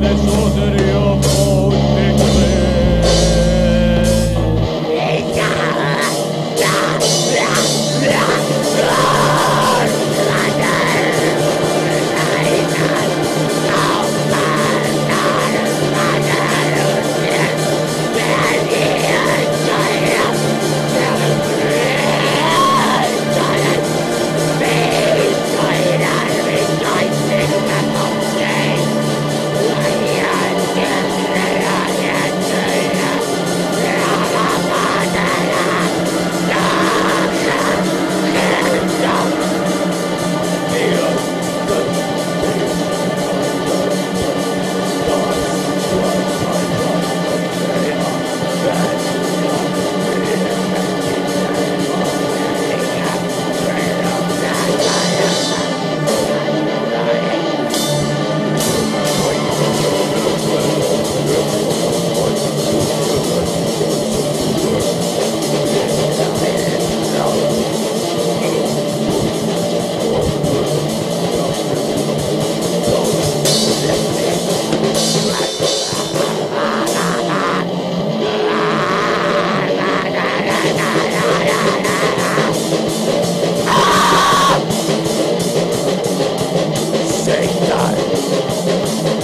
Thank Star.